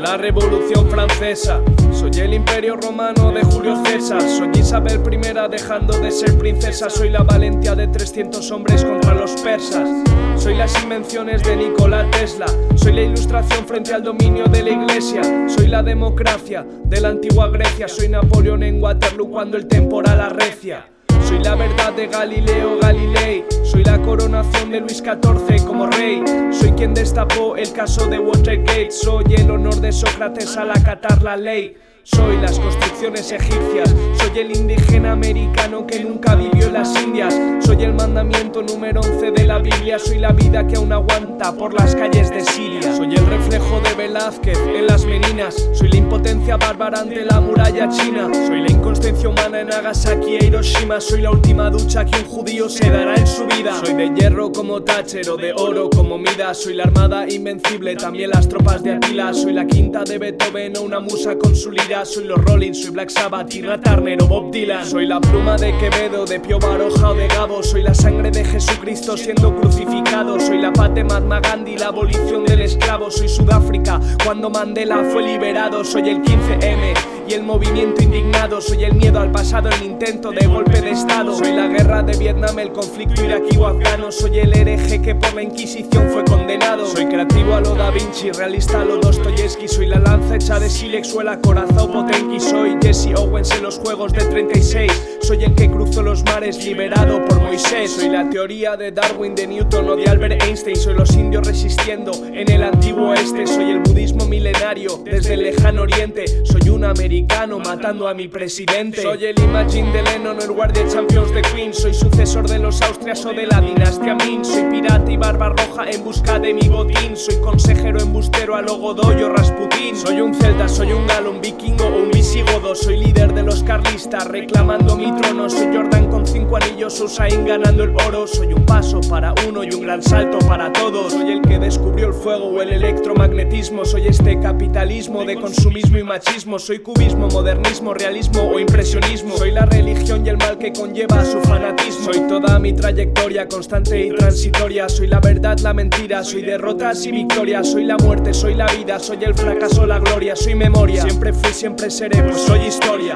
la Revolución Francesa. Soy el Imperio Romano de Julio César. Soy Isabel I dejando de ser princesa. Soy la valentía de 300 hombres contra los persas. Soy las invenciones de Nikola Tesla. Soy la ilustración frente al dominio de la iglesia. Soy la democracia de la antigua Grecia. Soy Napoleón en Waterloo cuando el temporal arrecia. Soy la verdad de Galileo Galilei, soy la coronación de Luis XIV como rey, soy quien destapó el caso de Watergate, soy el honor de Sócrates al acatar la ley. Soy las construcciones egipcias, soy el indígena americano que nunca vivió en las Indias, soy el mandamiento número 11 de la Biblia, soy la vida que aún aguanta por las calles de Siria, soy el reflejo de Velázquez en las meninas, soy la impotencia bárbara ante la muralla china, soy la inconsciencia humana en Nagasaki e Hiroshima, soy la última ducha que un judío se dará en su vida, soy de hierro como Thatcher o de oro como Mida, soy la armada invencible, también las tropas de Atila, soy la quinta de Beethoven o una musa con su lira soy los Rolling, soy Black Sabbath, Tina Turner o Bob Dylan. Soy la pluma de Quevedo, de Pío Baroja o de Gabo. Soy la sangre de Jesucristo siendo crucificado. Soy la paz de Mahatma Gandhi, la abolición del esclavo. Soy Sudáfrica cuando Mandela fue liberado. Soy el 15M y el movimiento indignado. Soy el miedo al pasado, el intento de golpe de estado. Soy la guerra de Vietnam, el conflicto iraquí o afgano. Soy el hereje que por la Inquisición fue. Soy creativo a lo Da Vinci, realista a lo Dostoyevsky. Soy la lanza hecha de sílex o el acorazado Potenki. Soy Jesse Owens en los juegos de 36. Soy el que cruzó los mares liberado por Moisés. Soy la teoría de Darwin, de Newton o de Albert Einstein. Soy los indios resistiendo en el antiguo oeste. Soy el budismo milenario desde el lejano oriente. Soy un americano matando a mi presidente. Soy el Imagine de Lennon o el guardia Champions de Queen. Soy sucesor de los Austrias o de la dinastía Min. Soy pirata y barba roja en busca de mi Soy consejero embustero a lo Godoy o Rasputín. Soy un celta, soy un galo, un vikingo o un visigodo. Soy líder de los carlistas reclamando mi trono. Soy Jordan con cinco anillos, Usain ganando el oro. Soy un paso para uno y un gran salto para todos. Soy el que descubrió el fuego o el electromagnetismo. Soy este capitalismo de consumismo y machismo. Soy cubismo, modernismo, realismo o impresionismo. Soy la religión y el mal que conlleva su fanatismo. Soy toda mi trayectoria constante y transitoria. Soy la verdad, la mentira. Soy derrotas y victorias. Soy la muerte, soy la vida. Soy el fracaso, la gloria. Soy memoria. Siempre fui, siempre seré, pues soy historia.